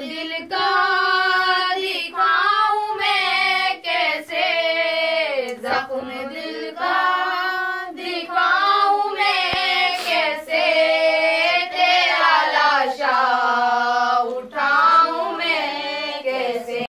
दिल का दिखाऊँ मैं कैसे? जख्म दिल